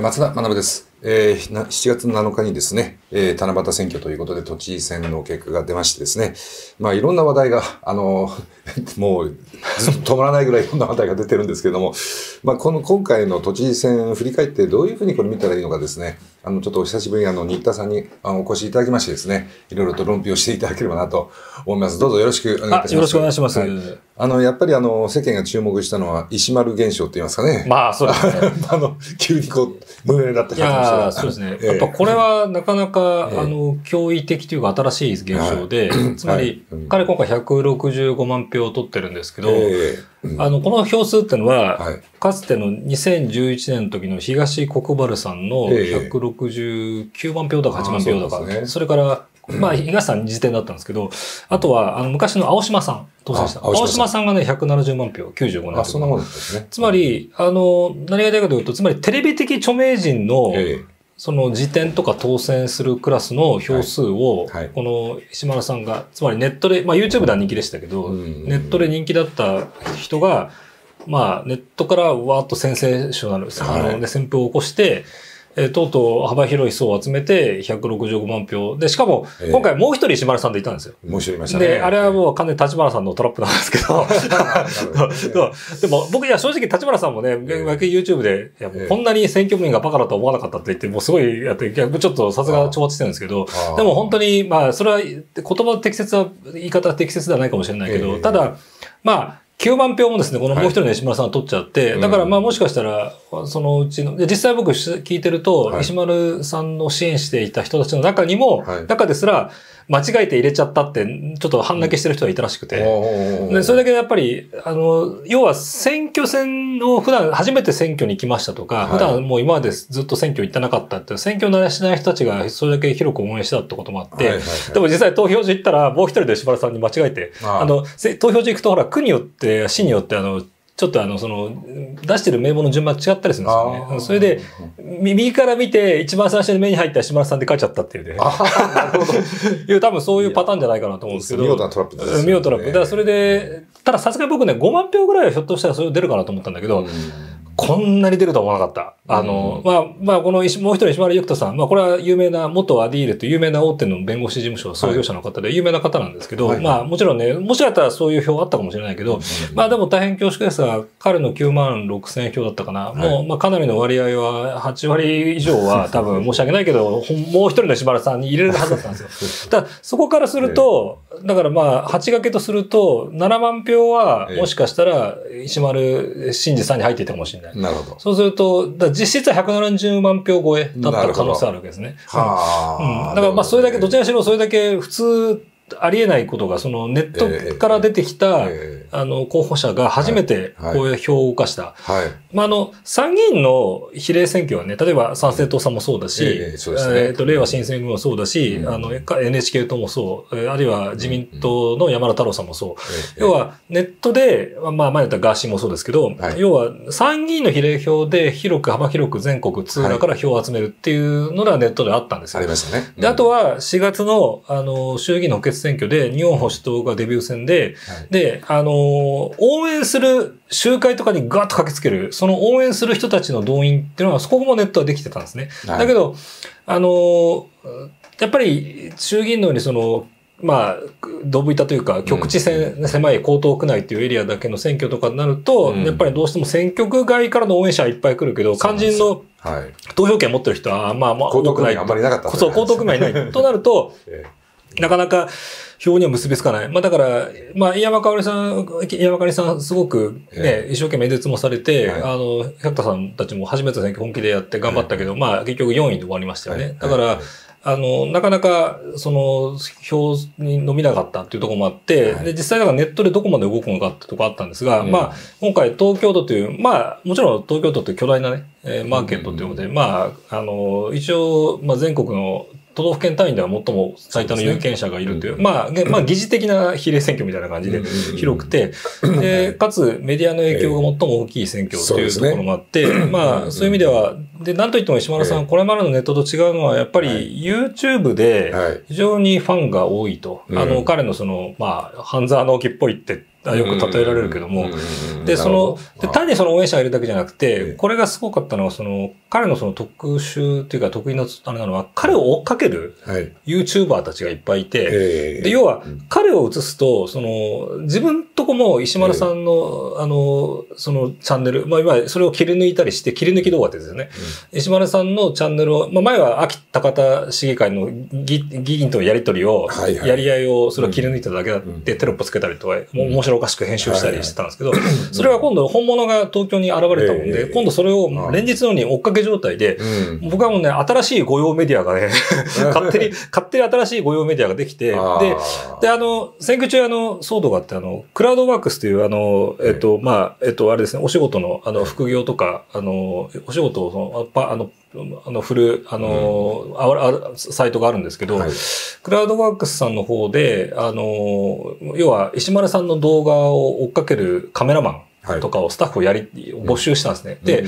松田学です。えー、7月7日にですね、えー、七夕選挙ということで都知事選の結果が出ましてですね、まあいろんな話題が、あの、もうずっと止まらないぐらいいろんな話題が出てるんですけれども、まあこの今回の都知事選振り返ってどういうふうにこれ見たらいいのかですね、あの、ちょっとお久しぶりにあの、新田さんにお越しいただきましてですね、いろいろと論評していただければなと思います。どうぞよろしくお願いいたします。よろしくお願いします。はい、あの、やっぱりあの、世間が注目したのは石丸現象って言いますかね。まあそうですね。あの、急にこう、無名だったいやそうですね。やっぱこれはなかなか、あの、驚異的というか新しい現象で、つまり、彼今回165万票を取ってるんですけど、あの、この票数っていうのは、かつての2011年の時の東国原さんの169万票だか8万票だか、それから、まあ、東さん時点だったんですけど、あとは、あの、昔の青島さん、当選した。青島さんがね、170万票、95万票。あ、そんなもんですね。つまり、あの、何が言いたいかというと、つまりテレビ的著名人の、その時点とか当選するクラスの票数を、この石丸さんが、つまりネットで、まあ YouTube では人気でしたけど、ネットで人気だった人が、まあネットからわーっとセンセーショナル、旋風を起こして、えー、とうとう幅広い層を集めて165万票。で、しかも、今回もう一人石丸さんでいたんですよ。もう一人いましたね。で、あれはもう完全に立花さんのトラップなんですけど。でも僕、いや、正直立花さんもね、YouTube で、いや、もうこんなに選挙民がバカだと思わなかったって言って、もうすごいやって、ちょっとさすが挑発してるんですけど、でも本当に、まあ、それは言葉適切は、言い方適切ではないかもしれないけど、ただ、まあ、9万票もですね、このもう一人の石丸さんが取っちゃって、はい、だからまあもしかしたら、そのうちの、実際僕聞いてると、石丸さんの支援していた人たちの中にも、はい、中ですら、間違えて入れちゃったって、ちょっと半泣きしてる人がいたらしくて。でそれだけやっぱり、あの、要は選挙戦を普段初めて選挙に行きましたとか、はい、普段もう今までずっと選挙行ってなかったって、選挙慣れしない人たちがそれだけ広く応援したってこともあって、でも実際投票所行ったら、もう一人で石原さんに間違えて、あの、投票所行くとほら、区によって、市によって、あの、ちょっとあの、その、出してる名簿の順番違ったりするんですよね。それで、右から見て一番最初に目に入った島田さんで書いちゃったっていうね。なるほど。いう多分そういうパターンじゃないかなと思うんですけど。見事なトラップです、ね。見事なトラップ。だからそれで、たださすがに僕ね、5万票ぐらいはひょっとしたらそれ出るかなと思ったんだけど、こんなに出るとは思わなかった。あの、まあ、まあ、このもう一人石丸ゆくとさん、まあ、これは有名な、元アディーレという有名な大手の弁護士事務所創業者の方で有名な方なんですけど、はい、まあ、もちろんね、もしかしたらそういう票あったかもしれないけど、まあ、でも大変恐縮ですが、彼の9万6千票だったかな。もう、まあ、かなりの割合は、8割以上は 多分申し訳ないけど、もう一人の石原さんに入れるはずだったんですよ。だそこからすると、だからまあ、8掛けとすると、7万票は、もしかしたら、石丸真二さんに入っていたかもしれない。なるほど。そうすると、実質は170万票超えだった可能性あるわけですね。はあ、うん。だからまあ、それだけ、どちらにしろそれだけ普通ありえないことが、そのネットから出てきた、えー、あの、候補者が初めてこういう票を動かした。はい。まあ、あの、参議院の比例選挙はね、例えば参政党さんもそうだし、えー、ね、えっ、と、令和新選組もそうだし、うん、あの、NHK 党もそう、あるいは自民党の山田太郎さんもそう。うん、要は、ネットで、まあ、前言ったガーシーもそうですけど、はい、要は、参議院の比例票で広く幅広く全国通貨から票を集めるっていうのがネットであったんですよ。ありましたね。で、あとは、4月の、あの、衆議院の補欠選挙で、日本保守党がデビュー戦で、はい、で、あのー、応援する集会とかにガーッと駆けつける、その応援する人たちの動員っていうのは、そこもネットはできてたんですね。はい、だけど、あのー、やっぱり衆議院のようにその、まあ、どぶ板というか、局地戦、うん、狭い江東区内っていうエリアだけの選挙とかになると、うん、やっぱりどうしても選挙区外からの応援者はいっぱい来るけど、肝心の投票権持ってる人は、まあまあ、江東区内あんまりなかった、そう、江東区内いない。となると、なかなか表には結びつかない。まあだから、まあ、井山かおりさん、井山かおりさんすごくね、一生懸命演説もされて、はい、あの、百田さんたちも初めて選挙本気でやって頑張ったけど、まあ結局4位で終わりましたよね。だから、あの、なかなか、その、票に伸びなかったっていうところもあって、で、実際だからネットでどこまで動くのかってとこあったんですが、まあ、今回東京都という、まあ、もちろん東京都って巨大なね、えー、マーケットということで、まあ、あの、一応、まあ全国の都道府県単位では最も最多の有権者がいるという、うね、まあ、まあ、疑似的な比例選挙みたいな感じで広くて、で、かつメディアの影響が最も大きい選挙というところもあって、えー、まあ、そういう意味では、で、なんといっても石丸さん、これまでのネットと違うのは、やっぱり YouTube で非常にファンが多いと。あの、彼のその、まあ、半沢直樹っぽいってよく例えられるけども、で、その、で単にその応援者がいるだけじゃなくて、これがすごかったのは、その、彼のその特集っていうか得意な、あれなのは、彼を追っかけるはい。YouTuber たちがいっぱいいて、ええで、要はうん、彼を映すと、その、自分とこも石丸さんの、あの、そのチャンネル、まあ今、それを切り抜いたりして、切り抜き動画ってですよね。石丸さんのチャンネルを、まあ前は秋高田市議会の議議員とのやりとりを、はいはい。やり合いを、それを切り抜いただけだって、テロップつけたりとか、もう面白おかしく編集したりしてたんですけど、それが今度本物が東京に現れたもんで、ええ。今度それを連日のように追っかけ状態で、うん。僕はもうね、新しい御用メディアがね、勝手に、勝手に新しい御用メディアができて、で、で、あの、選挙中あの、騒動があって、あの、クラウドワークスという、あの、えっと、まあ、えっと、あれですね、お仕事の、あの、副業とか、あの、お仕事を、その、パあの、あの、振る、あの、ああサイトがあるんですけど、はい。クラウドワークスさんの方で、あの、要は、石丸さんの動画を追っかけるカメラマンとかをスタッフをやり、募集したんですね。で、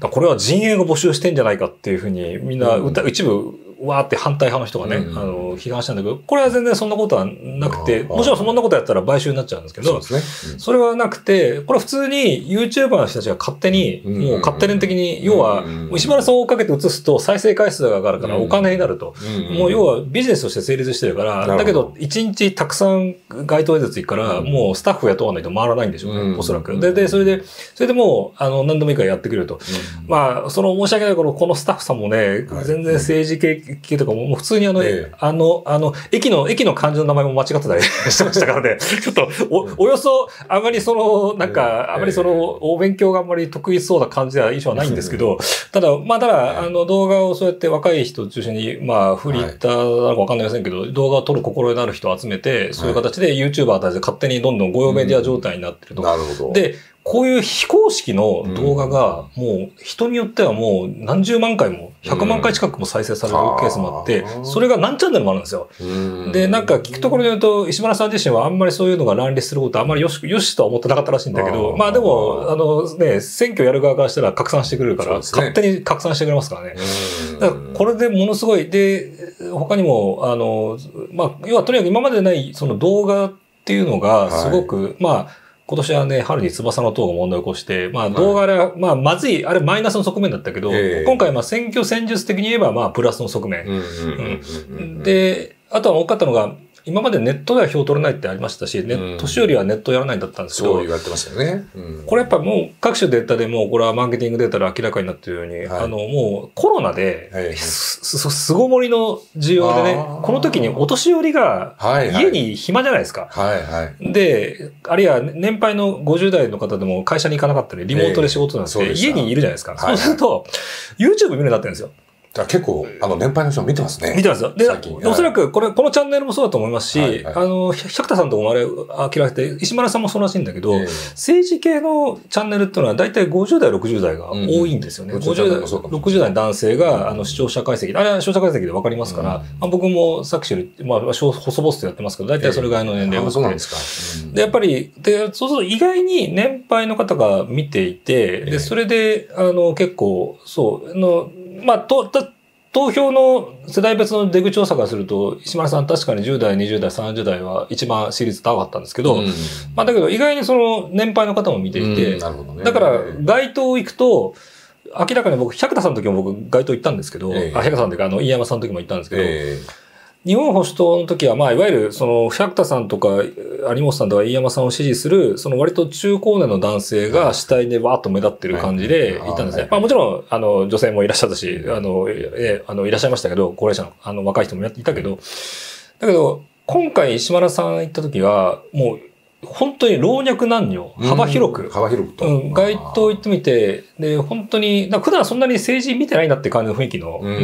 これは陣営が募集してんじゃないかっていうふうに、みんな歌、一部、わーって反対派の人がね、うん。あの、批判したんだけど、これは全然そんなことはなくて、もちろんそんなことやったら買収になっちゃうんですけど、そうですね。それはなくて、これは普通に YouTuber の人たちが勝手に、うん。もう勝手に的に、要はうん、石原さんを追っかけて映すと再生回数が上がるからうん。お金になると。うん。もう要はビジネスとして成立してるから、だけど一日たくさん街頭演説行くから、うん。もうスタッフ雇わないと回らないんでしょうね、うん。おそらく。で、で、それで、それでもう、あの、何でもいいからやってくれると。うん。まあ、その申し訳ないけど、このスタッフさんもね、はい。全然政治系系とかも、もう普通にあの、ええ。あの、あの、駅の、駅の漢字の名前も間違ってたり してましたからね、ちょっと、お、およそ、あまりその、なんええ。か、あまりその、お勉強があんまり得意そうな感じでは印象はないんですけど、ただ、まあ、ただ、あの、動画をそうやって若い人を中心に、まあ、フリーターなのかわかんないませんけど、動画を撮る心得のある人を集めて、そういう形で YouTuber たちで勝手にどんどん御用メディア状態になってると。なるほど。、で、こういう非公式の動画が、もう人によってはもう何十万回も、100万回近くも再生されるケースもあってう、んそれが何チャンネルもあるんですよ。で、なんか聞くところによると、石原さん自身はあんまりそういうのが乱立することはあんまりよし、よしとは思ってなかったらしいんだけど、まあでも、あのね、選挙やる側からしたら拡散してくれるから、勝手に拡散してくれますからね。うん、だからこれでものすごい、で、他にも、あの、まあ、要はとにかく今までないその動画っていうのが、すごく、まあ、今年はね、春に翼の塔が問題を起こして、まあ動画で、まあまずい、あれマイナスの側面だったけど、ええ。今回まあ選挙戦術的に言えばまあプラスの側面。で、あとは多かったのが、今までネットでは票取れないってありましたし、ネうん年寄りはネットやらないんだったんですけど、そう言われてましたよね。うんこれやっぱもう各種データでもうこれはマーケティングデータで明らかになっているように、はいあのもうコロナではいすすすご盛りの需要でねこの時にお年寄りが家に暇じゃないですか。はいはい。で、あるいは年配の50代の方でも会社に行かなかったり、リモートで仕事なんでした家にいるじゃないですか。はいそうすると、YouTube 見るようになってるんですよ。結構、あの、年配の人も見てますね。見てますよ。で、おそらくこれ、このチャンネルもそうだと思いますし、はい。はいあの、百田さんとこもあれ、あきられて、石丸さんもそうらしいんだけど、ええ。政治系のチャンネルっていうのは大体50代、60代が多いんですよね。うん。うんうちのチャン50代、ネルもそうかも60代の男性が、あの、視聴者解析、あれは視聴者解析でわかりますから、うん。まあ、僕もさっきより、まあ、細々とやってますけど、大体それぐらいの年齢が多くてあそうなんですか。うん。で、やっぱり、で、そうすると意外に年配の方が見ていて、ええ。で、それで、あの、結構、そう、あの、まあ、と、た投票の世代別の出口調査からすると、石丸さん確かに10代、20代、30代は一番私立高かったんですけど、うん。まあ、だけど意外にその年配の方も見ていて、うん。ね。だから街頭行くと、明らかに僕、百田さんの時も僕街頭行ったんですけど、ええ。あ、百田さんというか、あの、飯山さんの時も行ったんですけど、え日本保守党の時は、まあ、いわゆる、その、百田さんとか、有本さんとか飯山さんを支持する、その割と中高年の男性が主体でわーっと目立ってる感じではい。いたんですね。はい。まあもちろん、あの、女性もいらっしゃったし、あの、え、あの、いらっしゃいましたけど、高齢者の、あの、若い人もいたけど、だけど、今回石丸さん行った時は、もう、本当に老若男女、え幅広く、幅広くと。うん、街頭行ってみて、で、本当に、普段そんなに政治見てないなって感じの雰囲気の、ううん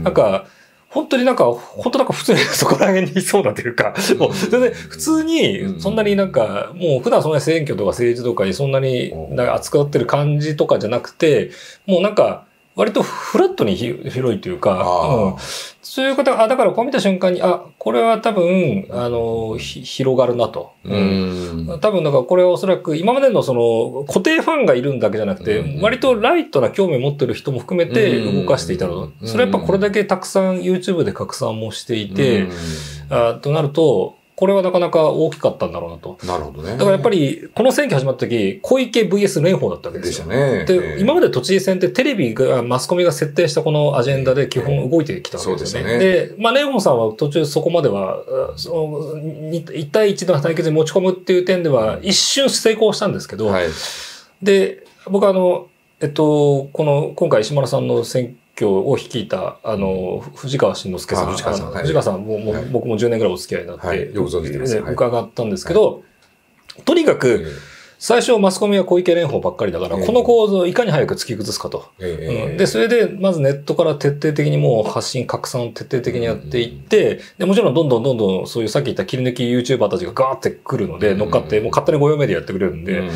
ん。なん、か、本当になんか、本当なんか普通にそこら辺にいそうなというか、もう全然普通に、そんなになんか、もう普段そんなに選挙とか政治とかにそんなになんか扱ってる感じとかじゃなくて、もうなんか、割とフラットにひ広いというか、うんあそういう方が、あ、だからこう見た瞬間に、あ、これは多分、あの、ひ広がるなと。あ。うん。多分、だからこれはおそらく今までのその固定ファンがいるんだけじゃなくて、うん割とライトな興味を持ってる人も含めて動かしていたの。うんそれはやっぱこれだけたくさん YouTube で拡散もしていて、うんあとなると、これはなかなか大きかったんだろうなと。なるほどね。だからやっぱり、この選挙始まった時、小池 VS 蓮舫だったわけでですしよ。たね。で、今まで都知事選ってテレビが、マスコミが設定したこのアジェンダで基本動いてきたわけですよね。そうですで、まあ、蓮舫さんは途中そこまでは、あその、に一対一の対決に持ち込むっていう点では、一瞬成功したんですけど、はい。で、僕はあの、えっと、この、今回石丸さんの選挙を率いた、あの、藤川慎之介さん。あ藤川さん。藤川さんも、僕も10年ぐらいお付き合いになって、はい。よく存じてます伺ったんですけど、とにかく、最初マスコミは小池蓮舫ばっかりだから、ええ。この構図をいかに早く突き崩すかと。で、それで、まずネットから徹底的にもう発信、拡散を徹底的にやっていって、で、もちろんどんどんどんどんそういうさっき言った切り抜き YouTuber たちがガーって来るので、うん。乗っかって、もう勝手に御用目でやってくれるんで、うん。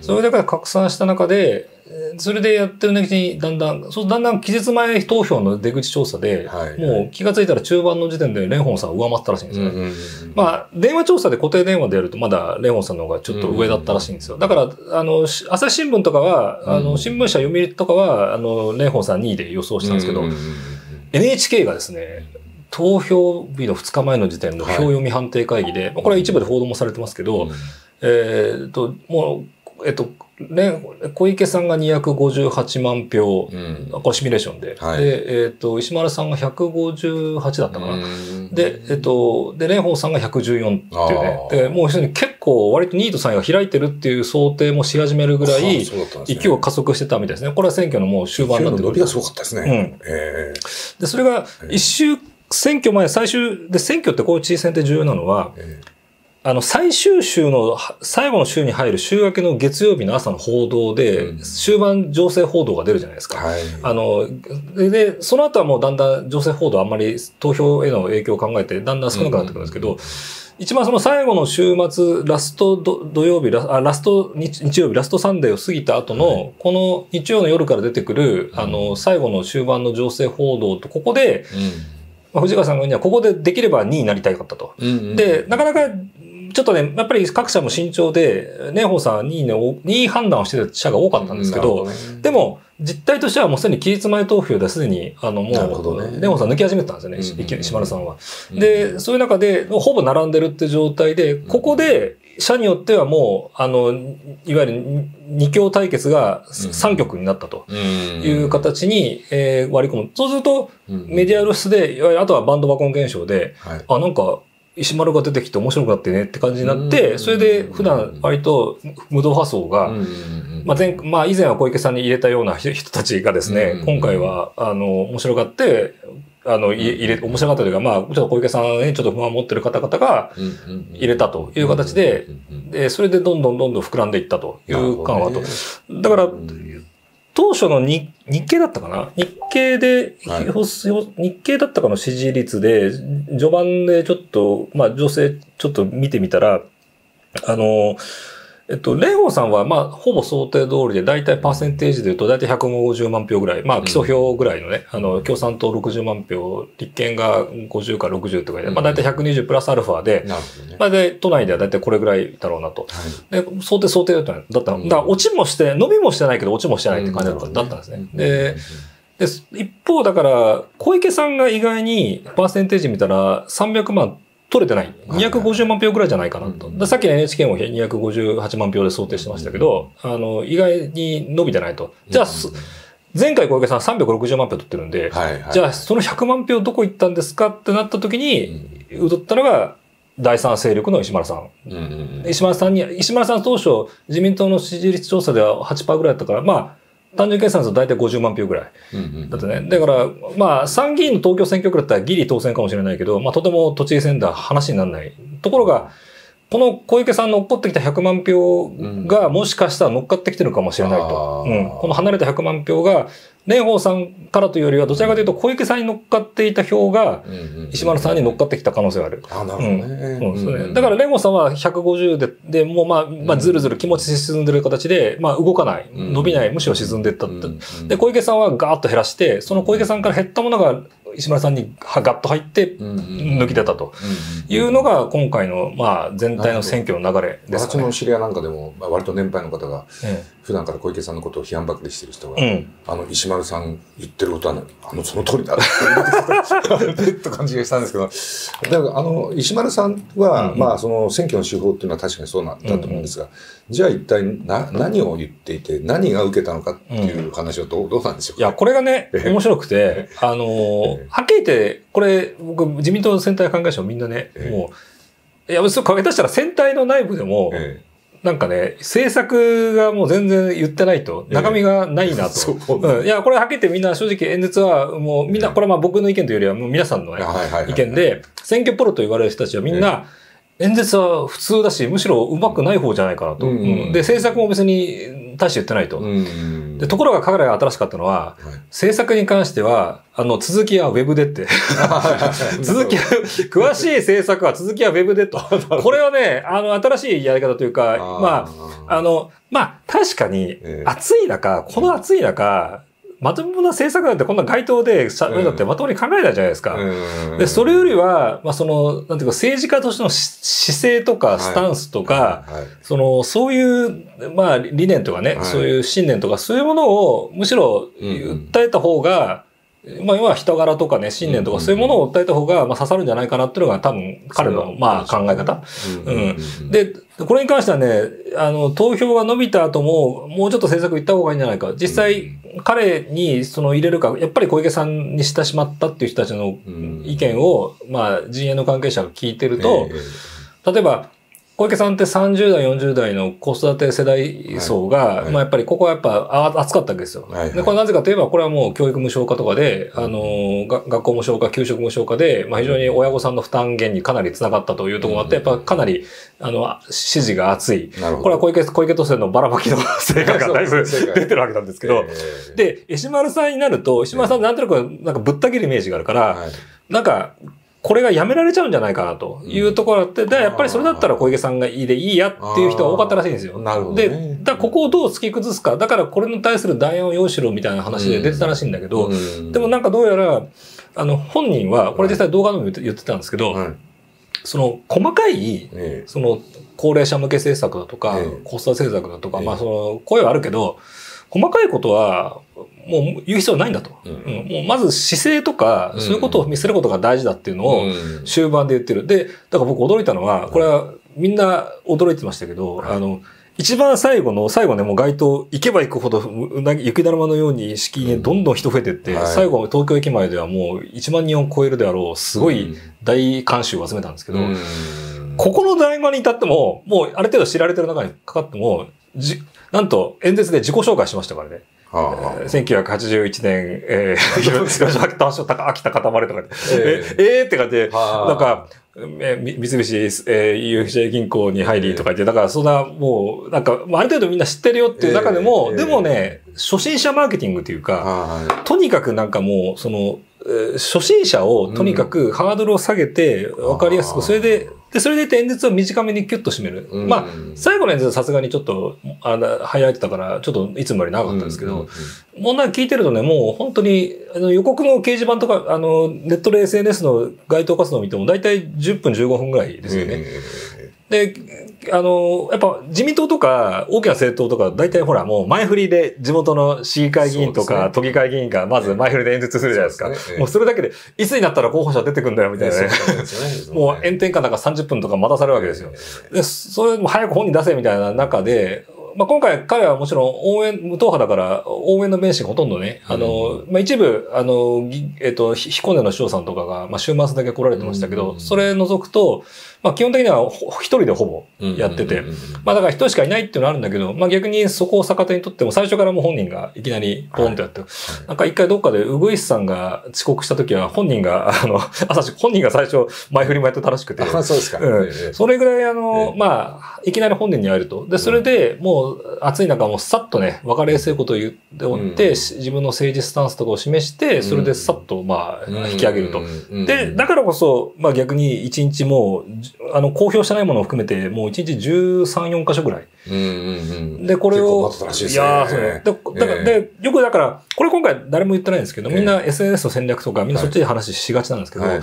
それだから拡散した中で、えーそれでやってるうちに、だんだん、そうだんだん期日前投票の出口調査で、はい。もう気がついたら中盤の時点で蓮舫さんは上回ったらしいんですよね。うんうんうんまあ、電話調査で固定電話でやるとまだ蓮舫さんの方がちょっと上だったらしいんですよ。だから、あの、し朝日新聞とかは、あの、うん新聞社読売とかは、あの、蓮舫さん2位で予想したんですけど、うんうんうん NHK がですね、投票日の2日前の時点の票読み判定会議で、まあこれは一部で報道もされてますけど、うん。えーっと、もう、えっと、ね、小池さんが258万票、うん。これシミュレーションで。はい。で、えーっと、石丸さんが158だったかな。うん。で、えっと、で、蓮舫さんが114っていうね。で、もう要するに結構割と2位と3位が開いてるっていう想定もし始めるぐらい勢いを加速してたみたいですね。これは選挙のもう終盤になってくる。伸びがすごかったですね。うん。えで、それが一周、選挙前、最終、で、選挙ってこういう知事選って重要なのは、ええあの、最終週の、は最後の週に入る週明けの月曜日の朝の報道で、うん終盤情勢報道が出るじゃないですか。はい。あの、で、でその後はもうだんだん情勢報道あんまり投票への影響を考えて、だんだん少なくなってくるんですけど、一番その最後の週末、ラスト土土曜日ラ、あラスト日日曜日、ラストサンデーを過ぎた後の、はいこの日曜の夜から出てくる、あの、最後の終盤の情勢報道と、ここで、まあ藤川さんが言うには、ここでできれば2位になりたいかったと。うんうんで、なかなか、ちょっとね、やっぱり各社も慎重で、蓮舫さんは2位の、2位判断をしてた社が多かったんですけど、なるほね。でも、実態としてはもうすでに期日前投票ですでに、あの、もう、ね。蓮舫さん抜き始めてたんですよね、うんうんうん。石丸さんは。で、そういう中で、ほぼ並んでるって状態で、ここで、社によってはもう、あの、いわゆる二強対決が3局になったとうん。いう形に、えー割り込む。そうすると、メディア露出で、いわゆるあとはバンドワゴン現象で、はい。あ、なんか、石丸が出てきて面白くなってねって感じになっうて、んそれで普段割と無道派層が、まあ前、まあ以前は小池さんに入れたような人人たちがですね、うん今回は、あの、面白がって、あの、い入れ、面白かったというか、まあ、ちょっと小池さんにちょっと不安を持ってる方々が入れたという形でで、それでどんどんどんどん膨らんでいったという感はと。だからう、ん当初の日日経だったかな？日経で、はい。日経だったかの支持率で、序盤でちょっと、まあ、情勢ちょっと見てみたら、あの、えっと、蓮舫さんは、まあ、ほぼ想定通りで、大体パーセンテージで言うと、大体150万票ぐらい、まあ、基礎票ぐらいのね、あの、共産党60万票、立憲が50か60とかで、まあ、大体120プラスアルファで、ね。まあ、で、都内では大体これぐらいだろうなと。はいで、想定想定だったの。だったの。うんだから、落ちもして、伸びもしてないけど、落ちもしてないって感じだった,、だったんですね。で、で、一方だから、小池さんが意外にパーセンテージ見たら300万取れてない。はい250万票ぐらいじゃないかなと。うんでさっきの NHK も258万票で想定してましたけど、あの、意外に伸びてないと。じゃあ、す前回小池さん360万票取ってるんで、はいはい。じゃあ、その100万票どこ行ったんですかってなった時に、うどったのが、第三勢力の石丸さん。うんうんうん石丸さんに、石丸さん当初、自民党の支持率調査では8%ぐらいだったから、まあ、単純計算すると大体50万票ぐらい。だってね。だから、まあ、参議院の東京選挙区だったらギリ当選かもしれないけど、まあ、とても都知事選では話にならない。ところが、この小池さんの落っこってきた100万票がもしかしたら乗っかってきてるかもしれないと。うん。この離れた100万票が、蓮舫さんからというよりは、どちらかというと小池さんに乗っかっていた票が、石丸さんに乗っかってきた可能性がある。あ、なるほどね。だから、レゴさんは150で、で、もうまあ、まあ、ずるずる気持ち沈んでる形で、まあ、動かない、うん。伸びない、むしろ沈んでいったって。うん。で、小池さんはガーッと減らして、その小池さんから減ったものが石丸さんにガッと入って、抜き出たと。いうのが、今回の、まあ、全体の選挙の流れですかね。私の。知り合いなんかでも、まあ、割と年配の方が、え普段から小池さんのことを批判ばかりしてる人が、うん。あの、石丸さん言ってることは、ね、あの、その通りだって。感じがしたんですけど、だから、あの、石丸さんは、うんまあ、その選挙の手法っていうのは確かにそうなんだと思うんですが、じゃあ一体な、何を言っていて、何が受けたのかっていう話はどう、どうなんでしょうか、いや、これがね、ええ。面白くて、あのはっきり言って、これ、僕、自民党の選対関係者もみんなね、ええ。もう、いや、そう、下手したら選対の内部でも、えなんかね、政策がもう全然言ってないと、ええ。中身がないなと。そううん。いや、これはっきり言ってみんな正直演説はもうみんな、これはまあ僕の意見というよりはもう皆さんのね、はいはいはい意見で、選挙プロと言われる人たちはみんな、演説は普通だし、むしろうまくない方じゃないかなと。うんうんで、政策も別に大して言ってないと。うん。でところが彼らが新しかったのは、はい政策に関しては、あの、続きはウェブでって。続きは、詳しい政策は続きはウェブでと。これはね、あの、新しいやり方というか、まあ、あの、まあ、確かにええ、暑い中、この暑い中、まともな政策なんてこんな街頭でだってまともに考えないじゃないですか。うん。で、それよりは、まあ、その、なんていうか、政治家としてのし姿勢とか、スタンスとか、はいその、そういう、まあ、理念とかね、はい。そういう信念とか、そういうものを、むしろ、訴えた方が、まあ、要は人柄とかね、信念とか、そういうものを訴えた方が、まあ、刺さるんじゃないかなっていうのが、多分、彼の、まあ、考え方。うんで、これに関してはね、あの、投票が伸びた後も、もうちょっと政策言った方がいいんじゃないか。実際、彼にその入れるか、やっぱり小池さんにしてしまったっていう人たちのうん意見を、まあ、陣営の関係者が聞いてると、え。例えば、小池さんって30代、40代の子育て世代層が、はい。はい。まあやっぱりここはやっぱあ熱かったわけですよ。はいはい。で、これなぜかといえば、これはもう教育無償化とかで、あの、が学校無償化、給食無償化で、まあ非常に親御さんの負担減にかなりつながったというところもあって、やっぱかなり、あの、支持が熱い。これは小池、小池都政のばらまきの 成果がだいぶ出てるわけなんですけど、ええ、で、石丸さんになると、石丸さんなんとなくなんかぶった切るイメージがあるから、はい。なんか、これがやめられちゃうんじゃないかなというところがあって、で、やっぱりそれだったら小池さんがいいでいいやっていう人が多かったらしいんですよ。なるほどでね、だからここをどう突き崩すか、だからこれに対する代案を用意しろみたいな話で出てたらしいんだけど、うん。でもなんかどうやら、あの、本人は、これ実際動画でも言って言ってたんですけど、はい。その細かい、え。その高齢者向け政策だとか、ええ。子育て政策だとか、ええ。まあその声はあるけど、細かいことはもう言う必要ないんだと。うん。うん。もうまず姿勢とか、うん。そういうことを見せることが大事だっていうのをうん。終盤で言ってる。で、だから僕驚いたのは、これはみんな驚いてましたけど、はい。あの、一番最後の、最後ね、もう街頭、行けば行くほど、うなぎ雪だるまのように敷居にどんどん人増えてって、はい。最後、東京駅前ではもう1万人を超えるであろう、すごい大観衆を集めたんですけど、うん。ここの台間に至っても、もうある程度知られてる中にかかっても、じ、なんと演説で自己紹介しましたからね。はあえー1981年、えー、広 島秋田、秋田固まれとかで、えええーって感じで、はあなんか、えーみ三菱、えー、UFJ 銀行に入りとか言って、だからそんなもう、なんか、まあある程度みんな知ってるよっていう中でも、ええでもね、初心者マーケティングっていうか、はとにかくなんかもう、その、えー初心者をとにかくハードルを下げて、わかりやすく、それで、で、それでいて演説を短めにキュッと締める。うんまあ、最後の演説はさすがにちょっと、あの、早いてたから、ちょっといつもより長かったんですけど、問題聞いてるとね、もう本当に、あの予告の掲示板とか、あの、ネットで SNS の該当活動を見ても、大体10分15分ぐらいですよね。で、あの、やっぱ自民党とか大きな政党とか、大体ほらもう前振りで地元の市議会議員とか都議会議員がまず前振りで演説するじゃないですか。すね。もうそれだけで、いつになったら候補者出てくんだよみたいなね。もう炎天下なんか30分とか待たされるわけですよ。で、それも早く本人出せみたいな中で、まあ、今回彼はもちろん応援、無党派だから応援の名詞がほとんどね、あの、まあ、一部、あの、ぎえっと、ひ彦根の市長さんとかが、まあ、週末だけ来られてましたけど、うん。それ除くと、まあ、基本的にはほ一人でほぼやってて、まあだから一人しかいないっていうのはあるんだけど、まあ逆にそこを逆手にとっても最初からもう本人がいきなりポンとやって、なんか一回どっかでウグイスさんが遅刻した時は本人が、あの、朝し本人が最初前振りもやってたらしくて、あ、そうですか。うん。ええ。それぐらいあの、ええ。まあ、いきなり本人に会えると。で、それでもう暑い中もうさっとね、分かりやすいことを言っておって、自分の政治スタンスとかを示して、それでさっとまあ、引き上げると。うんで、だからこそ、まあ逆に一日もう、じあの、公表してないものを含めて、もう一日13、4箇所ぐらい。うんうんうん。で、これを、結構待ってたらしいですね。いやーそう。ね。で、だから、で、よくだから、これ今回誰も言ってないんですけど、みんな SNS の戦略とか、みんなそっちで話しがちなんですけど、はい。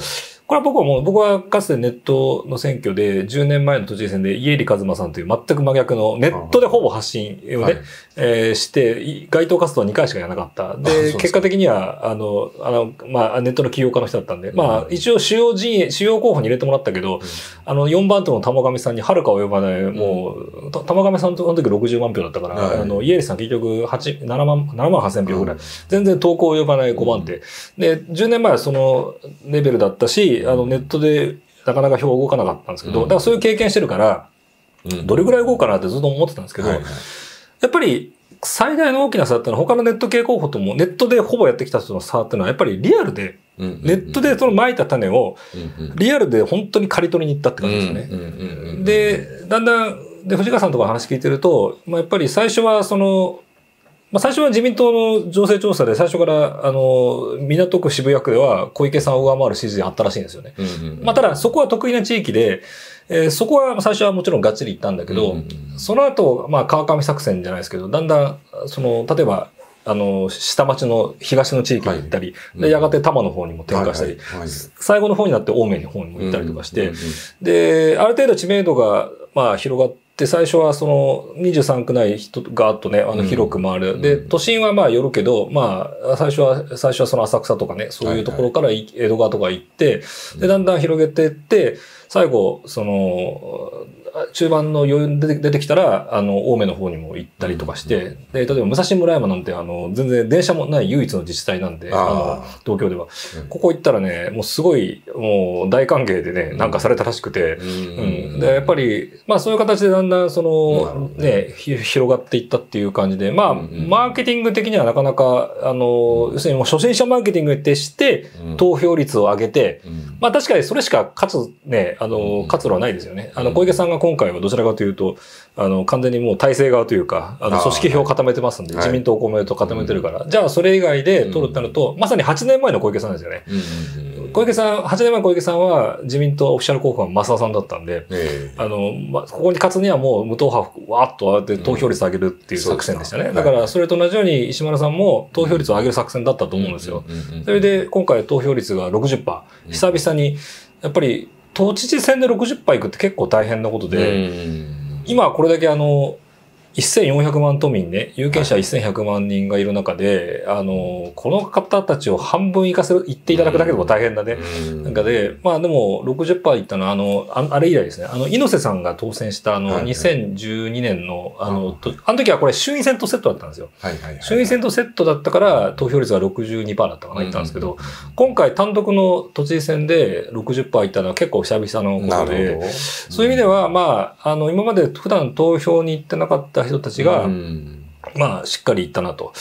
これは僕はもう、僕はかつてネットの選挙で、10年前の都知事選で家入一馬さんという全く真逆の、ネットでほぼ発信をね、はい、えー、して、街頭活動は2回しかやらなかった。で、結果的には、あの、あの、まあ、ネットの起業家の人だったんで、うん、まあ、一応主要陣営、主要候補に入れてもらったけど、うん、あの、4番手の玉上さんにはるか及ばない、もう、玉上さんとその時60万票だったから、はい、あの、家入さん結局8、7万、7万8千票ぐらい、全然投稿及ばない5番手。で、10年前はそのレベルだったし、あの、ネットでなかなか票動かなかったんですけど、だからそういう経験してるから、どれぐらい動くかなってずっと思ってたんですけど、やっぱり最大の大きな差ってのは他のネット系候補ともネットでほぼやってきた人の差っていうのはやっぱりリアルで、ネットでその撒いた種をリアルで本当に刈り取りに行ったって感じですね。で、だんだん、で、藤川さんとか話聞いてると、まあ、やっぱり最初はその、まあ、最初は自民党の情勢調査で最初から、あの、港区渋谷区では小池さんを上回る支持あったらしいんですよね。まあ、ただそこは得意な地域で、えー、そこは最初はもちろんがっちり行ったんだけど、その後、まあ、川上作戦じゃないですけど、だんだん、その、例えば、あの、下町の東の地域に行ったり、はい、で、やがて多摩の方にも転化したり、はいはい、最後の方になって青梅の方にも行ったりとかして、で、ある程度知名度が、まあ、広がって、で、最初はその23区内人がっとね、あの広く回る。うん、で、都心はまあ寄るけど、まあ、最初は、最初はその浅草とかね、そういうところから江戸川とか行って、で、だんだん広げていって、最後、その、中盤の余裕で出てきたら、あの、青梅の方にも行ったりとかして、で、例えば武蔵村山なんて、あの、全然電車もない唯一の自治体なんで、あの、東京では。ここ行ったらね、もうすごい、もう大歓迎でね、なんかされたらしくて、うん。で、やっぱり、まあそういう形でだんだん、その、ね、広がっていったっていう感じで、まあ、マーケティング的にはなかなか、あの、要するにもう初心者マーケティングに徹して、投票率を上げて、まあ確かにそれしか勝つ、ね、あの、活路はないですよね。あの、小池さんが今回はどちらかというと、あの、完全にもう体制側というか、あの、組織票を固めてますんで、自民党、公明党固めてるから、じゃあそれ以外で取るってなると、まさに8年前の小池さんですよね。小池さん、8年前小池さんは自民党オフィシャル候補は増田さんだったんで、あの、ま、ここに勝つにはもう無党派わーっと上がって投票率上げるっていう作戦でしたね。だからそれと同じように石丸さんも投票率を上げる作戦だったと思うんですよ。それで今回投票率が60%。久々に、やっぱり都知事選で60%いくって結構大変なことで、今これだけあの、1400万都民ね、有権者1100万人がいる中で、はい、あの、この方たちを半分行かせる、言っていただくだけでも大変だね。なんかで、まあでも60%いったのは、あの、あれ以来ですね。あの、猪瀬さんが当選したあの、2012年の、あの、あの時はこれ衆院選とセットだったんですよ。衆院選とセットだったから投票率が62%だったかな、言ったんですけど、今回単独の都知事選で60%いったのは結構久々のことで、そういう意味では、まあ、あの、今まで普段投票に行ってなかった人たちが、まあ、しっかりいったなと。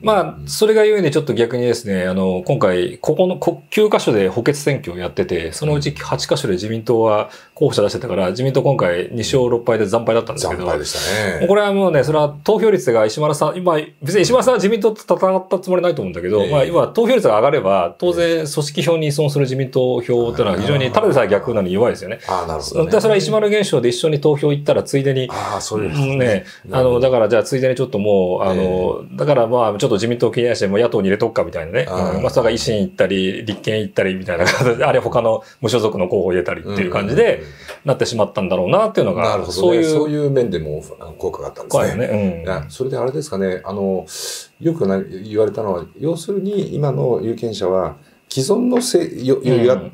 まあ、それがゆえにちょっと逆にですね、あの、今回、ここの9箇所で補欠選挙をやってて、そのうち8箇所で自民党は候補者出してたから、自民党今回2勝6敗で惨敗だったんですけど。惨敗でしたね。これはもうね、それは投票率が石丸さん、今、別に石丸さんは自民党と戦ったつもりないと思うんだけど、えー、まあ今、投票率が上がれば、当然組織票に依存する自民党票っていうのは非常に、ただでさえ逆なのに弱いですよね。ああ、なるほど、ね。それは石丸現象で一緒に投票行ったら、ついでに、ああ、そういうね。ね、あの、だからじゃあついでにちょっともう、あの、だからまあ、ちょっと自民党気にないして、もう野党に入れとくかみたいなね。うん、まあ、それが維新行ったり、立憲行ったりみたいなあれ他の無所属の候補入れたりっていう感じで、なってしまったんだろうなっていうのが、なるほど、ね、そういう。そういう面でも効果があったんですね。ね。うん。それであれですかね、あの、よく言われたのは、要するに今の有権者は、既存のせ与,、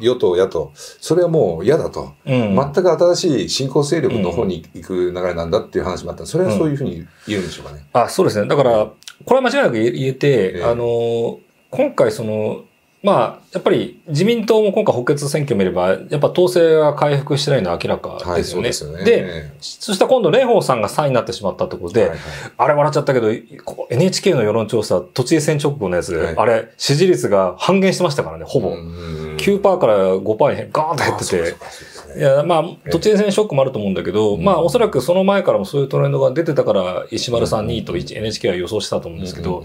与党、野党、それはもう嫌だと、うん、全く新しい新興勢力の方に行く流れなんだっていう話もあったそれはそういうふうに言うんでしょうかね。あそうですね。だから、これは間違いなく言えて、えー、あの、今回その、まあ、やっぱり自民党も今回補欠選挙を見れば、やっぱ統制が回復してないのは明らかですよね。はい、そで、ね、そしたら今度蓮舫さんが3位になってしまったところで、はいはい、あれ笑っちゃったけど、NHK の世論調査、都知事選直後のやつ、はい、あれ、支持率が半減してましたからね、ほぼ。9%から5%にガーンと減ってて。いや、まあ、都知事選ショックもあると思うんだけど、まあ、おそらくその前からもそういうトレンドが出てたから、石丸さん2位と NHK は予想したと思うんですけど、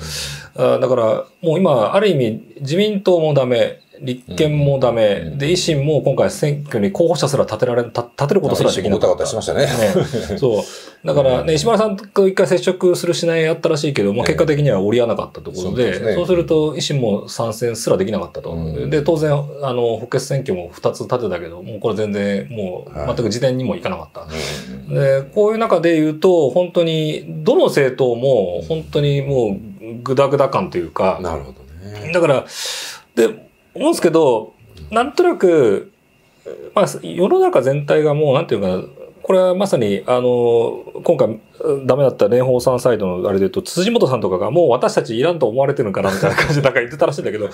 だから、もう今、ある意味、自民党もダメ、立憲もダメ、うんで、維新も今回選挙に候補者すら立てられ、立立てることすらできなかった。しましたね。ね、そう。だからね、石丸さんと一回接触するしないあったらしいけど、まあ、ええ結果的には折り合わなかったところで、そうそうですると維新も参戦すらできなかったと。うんで、当然、あの、補欠選挙も2つ立てたけど、もうこれ全然、もうはい全く時点にもいかなかった。うんで、こういう中で言うと、本当に、どの政党も、本当にもう、グダグダ感というか、なるほどね。だから、で、思うんですけど、なんとなく、まあ、世の中全体がもう、なんていうかな、これはまさに、あの、今回、ダメだった蓮舫さんサイドのあれで言うと、辻元さんとかがもう私たちいらんと思われてるんかなみたいな感じでなんか言ってたらしいんだけど、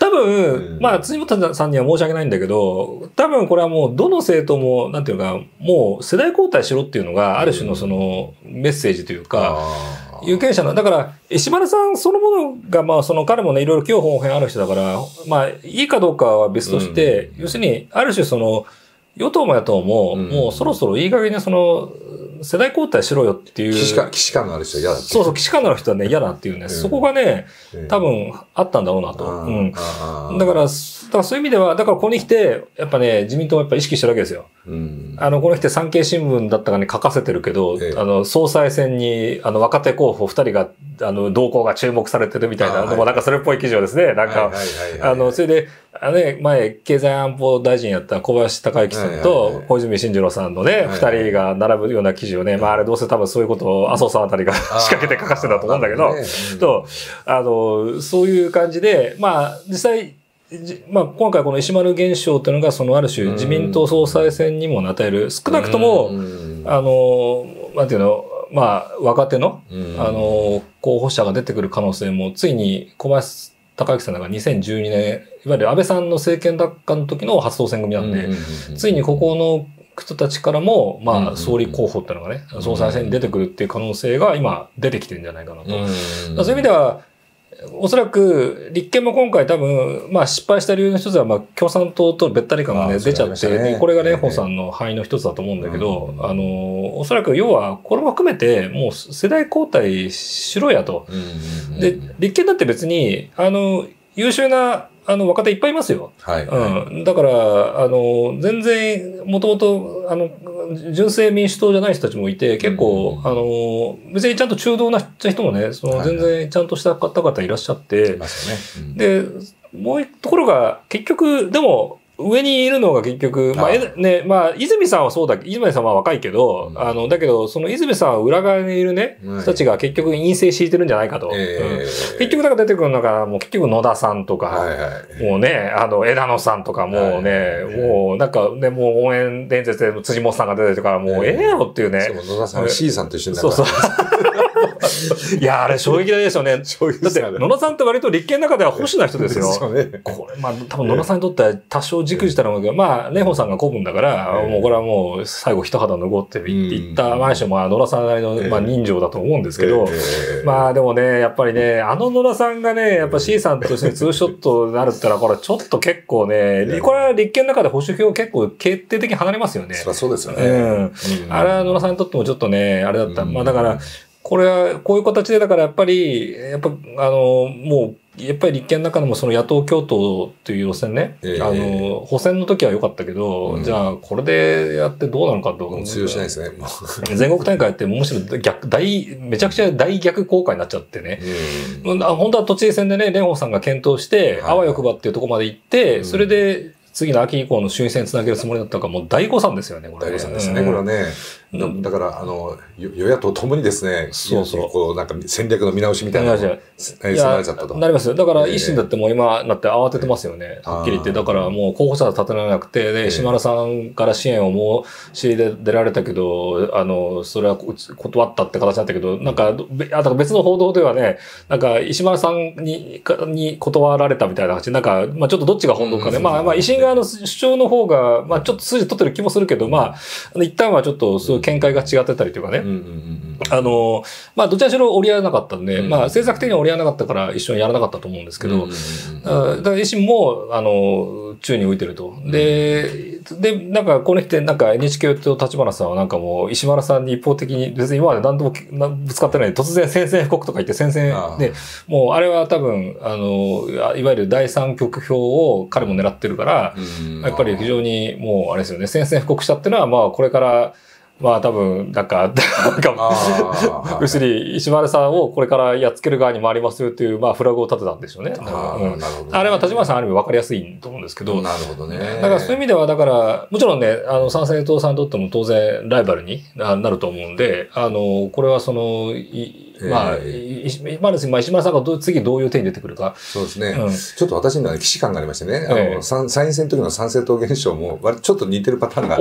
多分、うん。まあ、辻元さんには申し訳ないんだけど、多分これはもうどの政党も、なんていうか、もう世代交代しろっていうのが、ある種のそのメッセージというか、あー有権者の、だから、石丸さんそのものが、まあ、その彼もね、いろいろ今日本編ある人だから、まあ、いいかどうかは別として、要するに、ある種その、与党も野党も、うんもうそろそろいい加減にその、世代交代しろよっていう。既視感、既視感のある人は嫌だって。そうそう、岸観の人はね、嫌だっていうね、んそこがね、うん多分あったんだろうなと。うん。だから、だからそういう意味では、だからここに来て、やっぱね、自民党はやっぱ意識してるわけですよ。うん。あの、この人産経新聞だったかに書かせてるけど、ええ。あの、総裁選に、あの、若手候補二人が、あの、動向が注目されてるみたいな、あはい。でもなんかそれっぽい記事をですね、なんか、あの、それで、あのね、前、経済安保大臣やった小林隆之さんとはい小泉進次郎さんのね、はい二人が並ぶような記事をね、まああれどうせ多分そういうことを麻生さんあたりが仕掛けて書かせてたと思うんだけど、あーなるほねと、あの、そういう感じで、まあ、実際、じまあ、今回この石丸現象というのが、そのある種うん。自民党総裁選にもなっている、少なくとも、うん。あの、なんていうの、まあ、若手の、うん。あの、候補者が出てくる可能性も、ついに小林隆之さんが2012年、いわゆる安倍さんの政権奪還の時の初当選組なんで、うんついにここの人たちからも、うんまあ、総理候補っていうのがね、総裁選に出てくるっていう可能性が今出てきてるんじゃないかなと。そういう意味では、おそらく立憲も今回多分、まあ失敗した理由の一つは、まあ共産党とべったり感がね、出ちゃって、ね。でこれが蓮舫さんの範囲の一つだと思うんだけど、うん。あの、おそらく要は、これも含めて、もう世代交代しろやと。うんで、立憲だって別に、あの、優秀な、あの、若手いっぱいいますよ。はい。うん。だから、あの、全然、もともと、あの、純正民主党じゃない人たちもいて、結構、うんあの、別にちゃんと中道な人もね、そのはいはい全然ちゃんとした方々いらっしゃって、いますよね。で、もう一ところが、結局、でも、上にいるのが結局、まあ、ね、まあ、泉さんはそうだ、泉さんは若いけど、うんあの、だけど、その泉さんは裏側にいるね、はい人たちが結局陰性敷いてるんじゃないかと。えうんえ結局、だから出てくるのが、もう結局野田さんとか、はいはい。もうね、あの、枝野さんとかもうね、はいもうなんかね、もう応援伝説で辻元さんが出てるから、もうええやろっていうね。そう、野田さんは C さんと一緒になそうそう。いや、あれ衝撃ですよね。そういうだって、野田さんって割と立憲の中では保守な人ですよ。これ、まあ、多分野田さんにとっては多少軸したらもうけど、まあ、蓮舫さんが古文だから、ええもうこれはもう最後一肌脱ごうって言った、うんまあ、一種まあ、野田さんなりの、ええまあ、人情だと思うんですけど、ええまあでもね、やっぱりね、あの野田さんがね、やっぱ C さんとしてツーショットになるってのは、これちょっと結構ね これは立憲の中で保守票結構決定的に離れますよね。そうですよね。うん。うんあれは野田さんにとってもちょっとね、あれだった。うんまあだから、これは、こういう形で、だからやっぱり、やっぱ、あの、もう、やっぱり立憲の中でもその野党共闘っていう路線ね、ええ。あの、補選の時は良かったけど、うん。じゃあ、これでやってどうなのかと。もう通用しないですね。も 全国大会ってむしろ逆、大、めちゃくちゃ大逆効果になっちゃってね。ううん。あ本当は都知事選でね、蓮舫さんが検討して、はいあわよくばっていうところまで行って、うん。それで次の秋以降の衆院選につなげるつもりだったから、もう大誤算ですよね、これ、大悟さんですね、うんこれはね。うんだだから、あの、よ与野党ともにですね、そうそうこう、なんか戦略の見直しみたいなのが、迫らやれちゃったと。なりますよ。だから、ええ維新だってもう今なって慌ててますよね。はっきり言って。だからもう候補者立てられなくて、ええで、石丸さんから支援を申し出出られたけど、あの、それはこ断ったって形だったけど、なんか、べあと別の報道ではね、なんか、石丸さんに、かに断られたみたいな感じ、なんか、まあちょっとどっちが本当かね。うんまあまあ、維新側の主張の方が、まあちょっと筋取ってる気もするけど、まあ、一旦はちょっとそう見解が違ってたりとかね。あの、まあ、どちらしろ折り合わなかったんで、うんまあ、政策的には折り合わなかったから一緒にやらなかったと思うんですけど、だから維新も、あの、宙に浮いてると。で、で、なんか、この人なんか NHK と立花さんはなんかもう、石丸さんに一方的に、別に今まで何度もぶつかってない突然宣戦布告とか言って宣戦で、もう、あれは多分、あの、いわゆる第三極票を彼も狙ってるから、うんやっぱり非常にもう、あれですよね、宣戦布告したっていうのは、まあ、これから、まあ多分、なんか、なんか、あー。要するに、石丸さんをこれからやっつける側に回りますよっていう、まあ、フラグを立てたんでしょうね。あーうん。なるほどね。あれは立花さんある意味分かりやすいと思うんですけど、なるほどね。だからそういう意味では、だから、もちろんね、あの、参政党さんにとっても当然ライバルにななると思うんで、あの、これはその、いまあ、えいいまあですねまあ、石丸さんがど次どういう手に出てくるか。そうですね。うんちょっと私には既視感がありましてね、あの、ええ参院選の時の参政党現象も、ちょっと似てるパターンがあ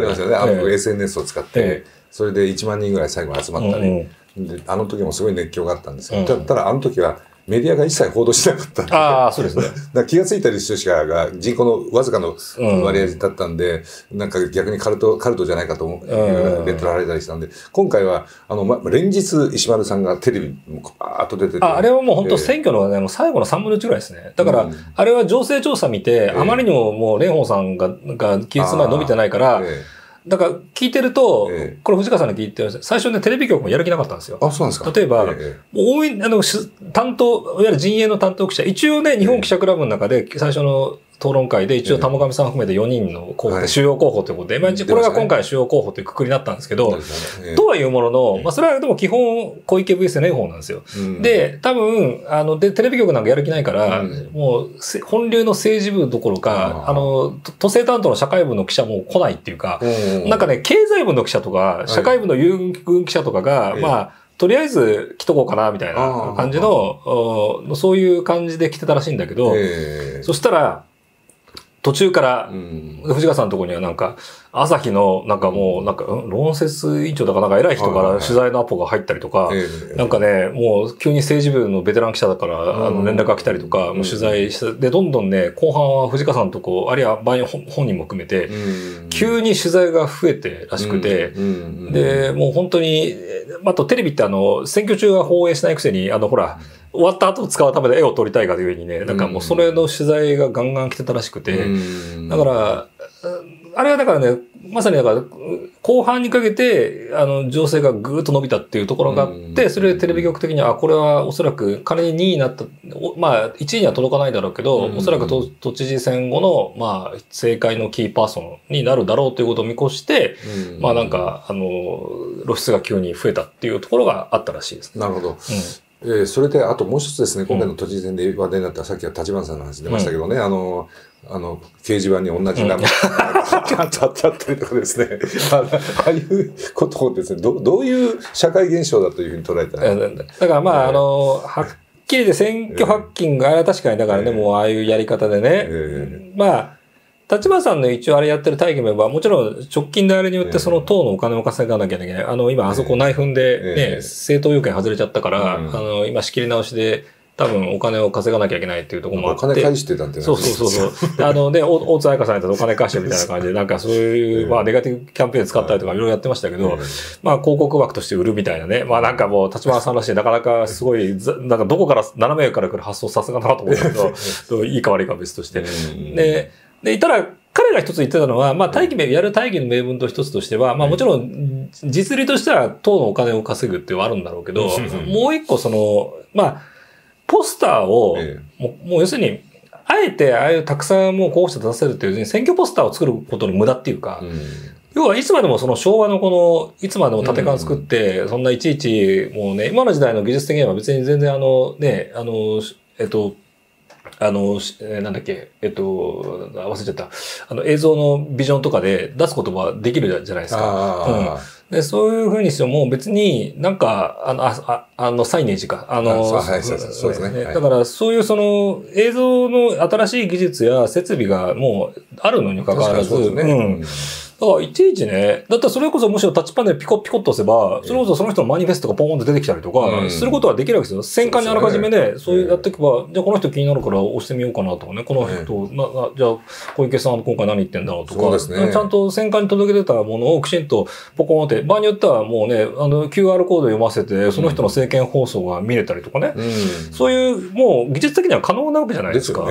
りますよね。あの、ええ SNS を使って、えそれで1万人ぐらい最後集まったり、うんうんであの時もすごい熱狂があったんですよ。うんたただ、あの時はメディアが一切報道しなかったんで、ああ、そうですね。気がついた人しかが人口のわずかのうん。割合だったんで、なんか逆にカルト、カルトじゃないかと思う、うん。レッドられたりしたんで、今回は、あの、ま、連日石丸さんがテレビにバーッと出てて。ああれはもう本当ええ。選挙の,、ね、もう最後の3分の1ぐらいですね。だから、うん。あれは情勢調査見て、えあまりにももう蓮舫さんが、が期日前に伸びてないから、えだから聞いてると、ええ。これ藤川さんに聞いてるんです最初ね、テレビ局もやる気なかったんですよ。え。あ、そうなんですか。例えばえもう多い、あの、し担当、いわゆる陣営の担当記者、一応ね、日本記者クラブの中で最初の討論会で一応玉上さん含めて4人の候補で、はい。主要候補ということで、まあ、これが今回主要候補というくくりになったんですけえど、ええ。とはいうもののえ、えまあ、それはでも基本、小池 VS 蓮舫なんですよ。うん。で、多分、あの、で、テレビ局なんかやる気ないから、うん。もう、せ本流の政治部どころか、あの、都都政担当の社会部の記者も来ないっていうか、うんなんかね、経済部の記者とか、い。社会部の遊軍記者とかが、ええ。まあ、とりあえず来とこうかな、みたいな感じの、おそういう感じで来てたらしいんだけど、ええ。そしたら、途中からう、ん。藤川さんのところにはなんか、朝日の、なんかもう、なんか、うん？論説委員長だかなんか偉い人から取材のアポが入ったりとか、ええなんかね、もう急に政治部のベテラン記者だから、あうん。の連絡が来たりとか、うん。もう取材して、で、どんどんね、後半は藤川さんとこう、あるいは場合に本本人も含めて、うん。急に取材が増えてらしくて、うん。うん。で、もう本当に、あとテレビってあの、選挙中は放映しないくせに、あの、ほら、終わった後使うためで絵を撮りたいがというにね、なんかもうそれの取材がガンガン来てたらしくて、うん。だから、あれはだからね、まさにだから、後半にかけて、あの、情勢がぐーっと伸びたっていうところがあって、うん。それでテレビ局的には、あこれはおそらく仮に2位になった、おまあ、1位には届かないだろうけど、うん。おそらく都都知事選後の、まあ、政界のキーパーソンになるだろうということを見越して、うん。まあなんか、あの、露出が急に増えたっていうところがあったらしいですね。なるほど。うえーそれで、あともう一つですね、今回の都知事選で話題になった、さっきは立花さんの話出ましたけどね、あの、あの、掲示板に同じ名前があっちゃったりとかですね、あああいうことをですね、どどういう社会現象だというふうに捉えたら、ん。だからまあ、あの、はっきりで選挙ハッキング、あれは確かにだからね、ええもうああいうやり方でね、えまあ、立花さんの一応あれやってる大義名は、もちろん直近であれによっええてその党のお金を稼がなきゃいけない。あの、今あそこ内紛でね、ええ政党要件外れちゃったから、うんあの、今仕切り直しで多分お金を稼がなきゃいけないっていうところもあおって。金返してたんてそうそうそうそう。であのね、お大津愛香さんやったらお金貸してみたいな感じで、なんかそういう、まあネガティブキャンペーン使ったりとかいろいろやってましたけど、まあ広告枠として売るみたいなね。まあなんかもう立花さんらしい、なかなかすごい、ざなんかどこから、斜めから来る発想さすがだなと思うんだけど、いいか悪いかは別として。で、で、いたら、彼が一つ言ってたのは、まあ、大義名、やる大義の名分と一つとしては、まあ、もちろん、実利としては、党のお金を稼ぐっていうのはあるんだろうけど、うん。もう一個、その、まあ、ポスターを、えもう、もう要するに、あえて、ああいうたくさんもう候補者出せるっていう、選挙ポスターを作ることの無駄っていうか、うん。要はいつまでもその昭和のこの、いつまでも縦感作って、そんないちいち、もうね、今の時代の技術的には別に全然あの、ね、あの、えっと、あの、しえーなんだっけ、えっと、あ忘れちゃった。あの、映像のビジョンとかで出すことはできるじゃないですか。あで、そういうふうにしても別になんか、あの、あ、ああの、サイネージか。あの、あそうですねはいだから、そういうその、映像の新しい技術や設備がもうあるのにあ、関わらず、ね。うんだからいちいちね、だったらそれこそむしろタッチパネルピコピコっと押せば、それこそその人のマニフェストがポーンと出てきたりとうか、ん。することはできるわけですよ。戦艦にあらかじめね、そそうやっていけば、じゃあこの人気になるから押してみようかなとかね、この人、ななじゃあ小池さん今回何言ってんだろうとか、ちゃんと戦艦に届け出たものをきちんとポコーンって、場合によってはもうね、あの QR コード読ませて、その人の政見放送が見れたりとかね、うん。そういう、もう技術的には可能なわけじゃないですか。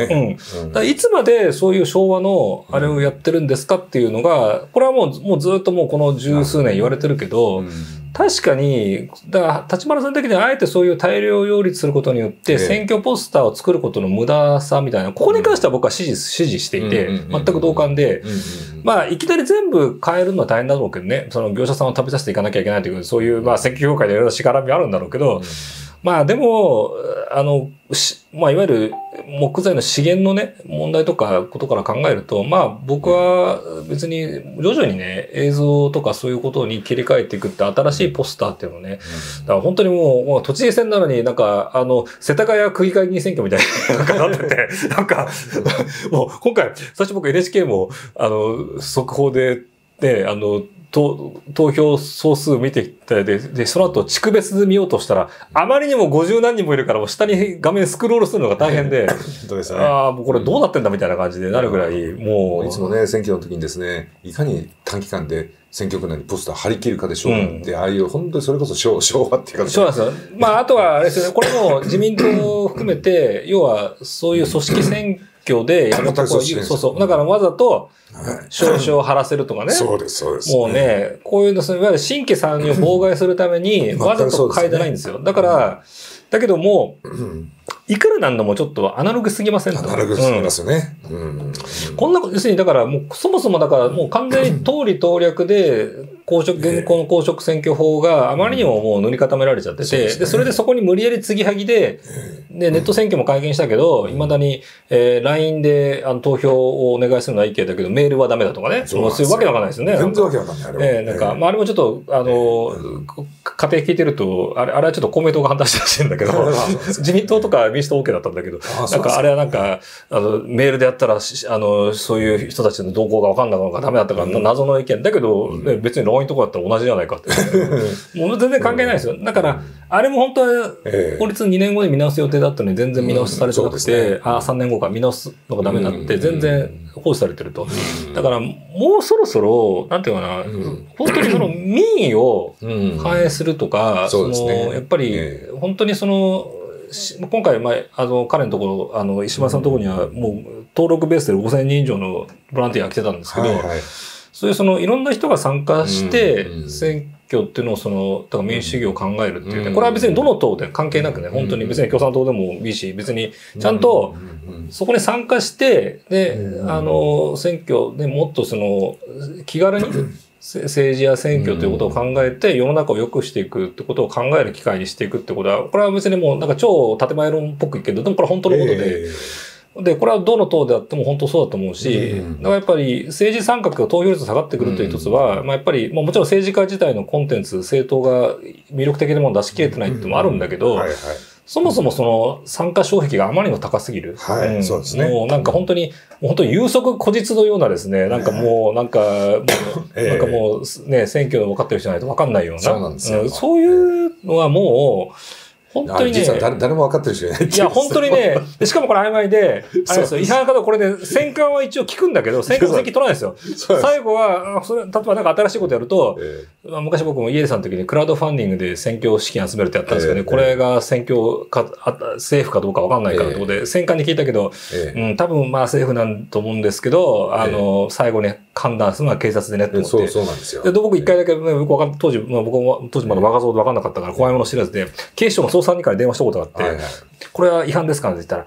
いつまでそういう昭和のあれをやってるんですかっていうのが、これはもう、もうずっともうこの十数年言われてるけど、うん。確かに、だから、立花さん的にはあえてそういう大量擁立することによって、ええ。選挙ポスターを作ることの無駄さみたいな、ここに関しては僕は支持、支持していてうんうんうんう、ん全く同感で、うんうんまあ、いきなり全部変えるのは大変だろうけどね、その業者さんを食べさせていかなきゃいけないという、そういう、まあ、選挙業界でいろいろしがらみあるんだろうけど、まあでも、あの、しまあいわゆる木材の資源のね、問題とかことから考えると、まあ僕は別に徐々にね、映像とかそういうことに切り替えていくって新しいポスターっていうのをね、だから本当にもう、もう都知事選なのになんか、あの、世田谷区議会議員選挙みたいな、なんかなってて、なんか、もう今回、最初僕 NHK も、あの、速報で、ね、あの、投投票総数見てきてで、で、その後地区別で見ようとしたら、あまりにも50何人もいるから、もう下に画面スクロールするのが大変で、ですね。ああ、もうこれどうなってんだみたいな感じでなるぐらい、もう、いつもね、選挙の時にですね、いかに短期間で選挙区内にポスター貼り切るかでしょううん。で、ああいう、本当にそれこそ昭昭和っていうか、そうなんですよ。まあ、あとは、あれですよね、これも自民党を含めて、要は、そういう組織選挙でやるとこそうそう。だからわざと、はい少々晴らせるとかね。そうです、そうです。もうね、こういうの、いわゆる新規参入を妨害するために、うんわざと変えてないんですよ。だから、だけどもいくらなんのもちょっとアナログすぎませんと。アナログすぎうんますよね。うん。こんなこと、要するに、だから、もう、そもそもだから、もう完全に通り統略で、公職、現行の公職選挙法があまりにももう塗り固められちゃってて、でそれでそこに無理やり継ぎはぎで、で、ネット選挙も会見したけど、未だに、えー、LINE であの投票をお願いするのは OK だけど、メールはダメだとかね。そういうわけわかんないですよね。全然わけわかんない。ええなんか、まあ、あれもちょっと、あの、家庭聞いてると、あれ、あれはちょっと公明党が反対してほしいんだけど 自民党とか民主党 OK だったんだけど、あなんかあれはなんか、あの、メールでやったら、しあの、そういう人たちの動向が分かんなかったからダメだったから、謎の意見。だけど、ね別に LINE とかだったら同じじゃないかって。もう全然関係ないですよ。だから、あれも本当は、ええ。法律2年後に見直す予定だったのに全然見直しされてなくて、ね。あ、3年後か。見直すのがダメになって、うん。全然放置されてると。だから、もうそろそろ、なんていうかな、ん。本当にその民意をうん。反映するとか、そのやっぱりえ、本当にその、し今回、まあ、あの、彼のところ、あの、石丸さんのところには、もう、登録ベースで5000人以上のボランティアが来てたんですけど、はいはい。そういうその、いろんな人が参加して選挙っていうのを、その、だから民主主義を考えるっていうね、うん。これは別にどの党で関係なくね、うん。本当に別に共産党でもいいし、別に、ちゃんと、そこに参加して、で、うん。あの、選挙でもっとその、気軽にせ政治や選挙ということを考えて、世の中を良くしていくってことを考える機会にしていくってことは、これは別にもうなんか超建前論っぽく言うけど、でもこれは本当のことで、えで、これはどの党であっても本当そうだと思うし、うんだからやっぱり政治参画が投票率下がってくるという一つは、まあやっぱり、まあもちろん政治家自体のコンテンツ、政党が魅力的なものを出し切れてないってもあるんだけど。そもそもその参加障壁があまりにも高すぎる。はいん。そうですね。もうなんか本当に、もう本当に有足古実のようなですね、なんかもう、なんか、もうええ。なんかもうね、選挙の分かってる人じゃないと分かんないような。そうなんですよ。そういうのはもう、本当にね、誰誰も分かってる人いないいや、本当にね、でしかもこれ曖昧で、あれですよ、違反かとこれね、戦艦は一応聞くんだけど、戦艦の責任取らないですよ。最後は、あそれ、例えばなんか新しいことやると、えまあ昔僕も家さんの時にクラウドファンディングで選挙資金集めるってやったんですけどね、ええ。これが選挙か、あ政府かどうかわかんないからってことで、戦艦に聞いたけど、ええうん、多分まあ政府なんと思うんですけど、あの、最後ね、判断するのは警察でねってえ思って。そうそうなんですよ。で、僕一回だけ、ね、よくわかん当時、まあ僕も当時まだ若造でわかんなかったから怖いもの知らずで、警視庁の捜査二課に電話したことがあって。これは違反ですかって言ったら、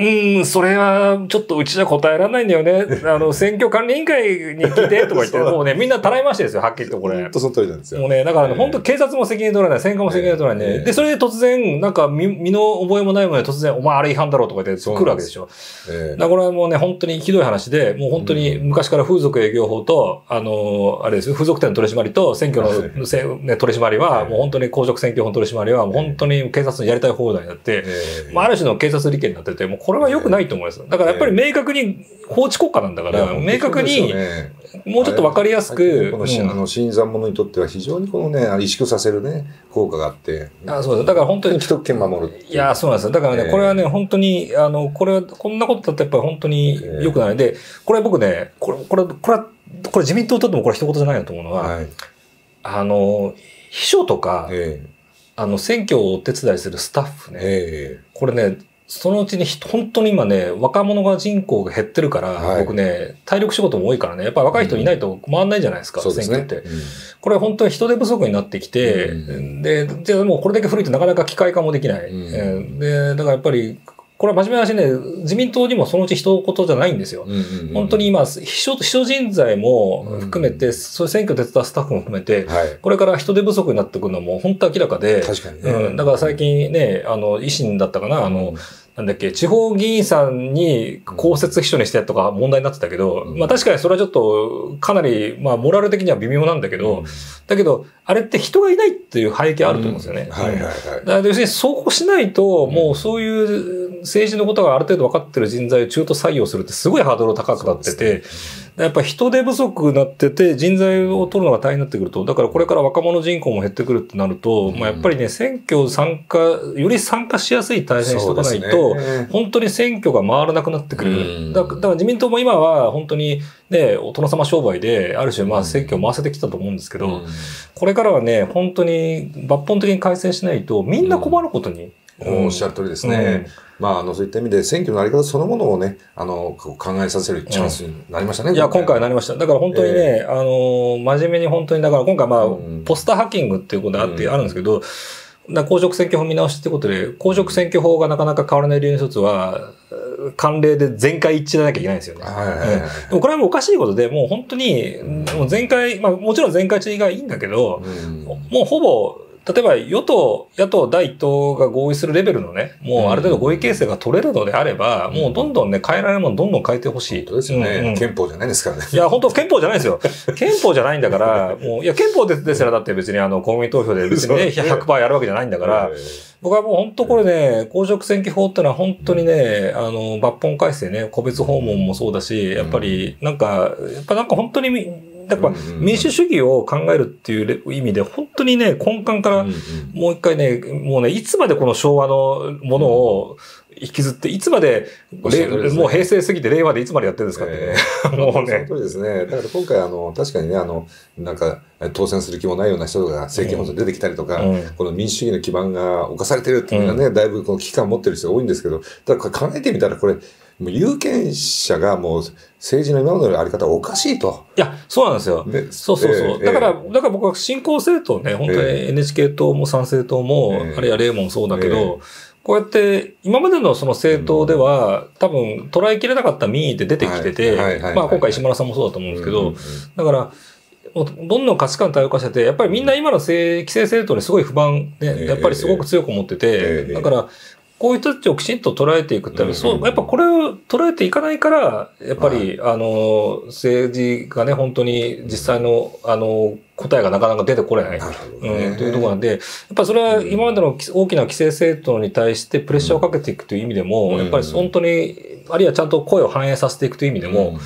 うーん、それはちょっとうちじゃ答えられないんだよね。あの、選挙管理委員会に聞いてとか言って、もうね、みんなたらいましてですよ、はっきり言ってこれ本。当その通りなんですよ。もうね、だからね、ええ本当警察も責任取らない、選挙も責任取らないね。ええで、それで突然、なんか身、身の覚えもないもので突然、お前あれ違反だろうとか言って来るわけでしょ。えだからこれはもうね、本当にひどい話で、もう本当に昔から風俗営業法と、あの、あれですよ、風俗店の取り締まりと、選挙のせ、ね、取り締まりは、もう本当に公職選挙法の取り締まりは、もう本当に警察のやりたい放題になって、ええまあ、ある種の警察利権になってて、もうこれは良くないと思います。だからやっぱり明確に法治国家なんだから、明確に、もうちょっとわかりやすく。この、あの新参者にとっては非常にこのね、萎縮させるね、効果があって。あそうです。だから本当に。既得権守るいや、そうなんですよ。だからね、これはね、本当に、あの、これは、こんなことだってやっぱり本当に良くない。で、これ僕ね、これ、これ、これは、これ自民党とってもこれ一言じゃないなと思うのは、はい、あの、秘書とか、ええ、あの、選挙をお手伝いするスタッフね、ええ、これね、そのうちに本当に今ね、若者が人口が減ってるから、はい、僕ね、体力仕事も多いからね、やっぱり若い人いないと回ん。ないじゃないですか、うん、選挙って、うん、これ本当に人手不足になってきて、うん、で、じゃあもうこれだけ古いとなかなか機械化もできない。で、だからやっぱり、これは真面目な話ね、自民党にもそのうち一言じゃないんですよ。本当に今、秘書、秘書人材も含めて、うん、そういう選挙手伝うスタッフも含めて、はい、これから人手不足になってくるのはもう本当明らかで、確かにね。うん、だから最近ね、あの、維新だったかな、あの、なんだっけ、地方議員さんに公設秘書にしてとか問題になってたけど、うん、まあ確かにそれはちょっとかなり、まあモラル的には微妙なんだけど、うん、だけど、あれって人がいないっていう背景あると思うんですよね。うん、はいはいはい。だ要するにそうしないと、もうそういう政治のことがある程度分かってる人材を中途採用するってすごいハードル高くなってて、やっぱ人手不足になってて、人材を取るのが大変になってくると、だからこれから若者人口も減ってくるってなると、まあやっぱりね、選挙参加、より参加しやすい体制にしとかないと、本当に選挙が回らなくなってくる。だから自民党も今は本当にね、お殿様商売で、ある種まあ選挙を回せてきたと思うんですけど、これからはね、本当に抜本的に改正しないと、みんな困ることに。おっしゃる通りですね。まあ、あの、そういった意味で、選挙のあり方そのものをね、あの、考えさせるチャンスになりましたね。いや、今回は。なりました。だから本当にね、あの、真面目に本当に、だから今回まあ、ポスターハッキングっていうことがあって、あるんですけど、だ公職選挙法見直しってことで、公職選挙法がなかなか変わらない理由の一つは、慣例で全会一致じゃなきゃいけないんですよね。はいはいはい、でもこれはもうおかしいことで、もう本当に、もう全会、まあもちろん全会一致がいいんだけど、もうほぼ、例えば与党、野党第一党が合意するレベルのね、もうある程度合意形成が取れるのであれば、うん、もうどんどんね、変えられるものどんどん変えてほしい。本当ですよね、うん、憲法じゃないですからね。いや、本当憲法じゃないですよ。憲法じゃないんだから、もう、いや、憲法ですらだって別にあの、公民投票で別にね、100%やるわけじゃないんだから、僕はもう本当これね、公職選挙法ってのは本当にね、あの、抜本改正ね、個別訪問もそうだし、やっぱり、なんか、やっぱなんか本当に、だから民主主義を考えるっていう意味で、本当にね、根幹からもう一回ね、もうね、いつまでこの昭和のものを引きずって、いつまで、もう平成過ぎて令和でいつまでやってるんですかね。もうね。そうですね。だから今回あの、確かにね、あの、なんか、当選する気もないような人が政権も出てきたりとか、この民主主義の基盤が侵されてるっていうのがね、だいぶこの危機感を持ってる人が多いんですけど、ただ考えてみたらこれ、もう有権者がもう政治の今までのあり方はおかしいと。いや、そうなんですよ。そうそうそう。だから、だから僕は新興政党ね、本当に NHK 党も参政党も、あるいはレーモンもそうだけど、こうやって、今までのその政党では、多分捉えきれなかった民意って出てきてて、まあ今回石村さんもそうだと思うんですけど、だから、どんどん価値観多様化してて、やっぱりみんな今の規制政党にすごい不満ね、やっぱりすごく強く持ってて、だから、こういう人たちをきちんと捉えていくってそう、やっぱこれを捉えていかないから、やっぱり、あの、政治がね、本当に実際の、あの、答えがなかなか出てこれない。うん、というところなんで、やっぱそれは今までの大きな規制政党に対してプレッシャーをかけていくという意味でも、やっぱり本当に、あるいはちゃんと声を反映させていくという意味でも、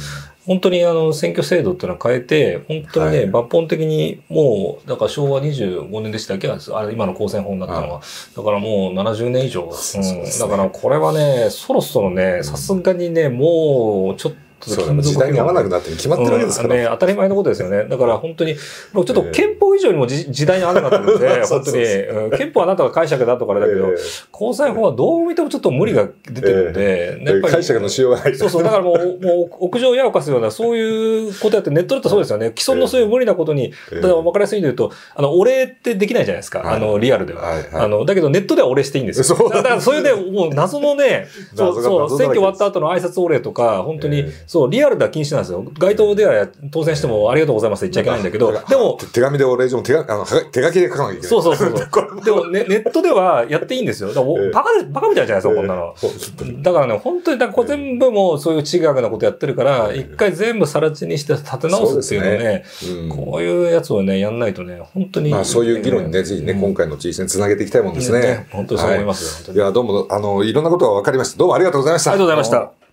本当にあの選挙制度っていうのは変えて、本当にね、はい、抜本的にもう、だから昭和25年でしたっけ？あれ今の公選法になったのは。だからもう70年以上。うんね、だからこれはね、そろそろね、さすがにね、もうちょっと、時代に合わなくなって決まってるわけですから、うん、ね。当たり前のことですよね。だから本当に、ちょっと憲法以上にも時代に合わなくなってるんで、本当に、うん、憲法はあなたが解釈だとかだけど、公裁法はどう見てもちょっと無理が出てるんで、やっぱり。解釈のしようがない。そうそう、だからもう、もう屋上矢を貸すような、そういうことやって、ネットだとそうですよね。既存のそういう無理なことに、例えば分かりやすいんで言うと、あの、お礼ってできないじゃないですか。あの、リアルでは。あの、だけどネットではお礼していいんですよ。だからそういうね、もう謎のね、そうそう、選挙終わった後の挨拶お礼とか、本当に、そう、リアルでは禁止なんですよ。街頭では当選してもありがとうございますって言っちゃいけないんだけど、でも、手紙でお礼状も手があの手書きで書かなきゃいけない。そうそうそうそう。でもね、ネットではやっていいんですよ。だからバカで、バカみたいじゃないですか、こんなの。だからね、本当に、だから全部もうそういう地学なことやってるから、ええ一回全部更地にして立て直すっていうのをね、うんこういうやつをね、やんないとね、本当に。まあそういう議論にね、ぜひね、うん今回の知事選つなげていきたいもんですね。本当にそう思いますよ。いや、どうも、あの、いろんなことが分かりました。どうもありがとうございました。ありがとうございました。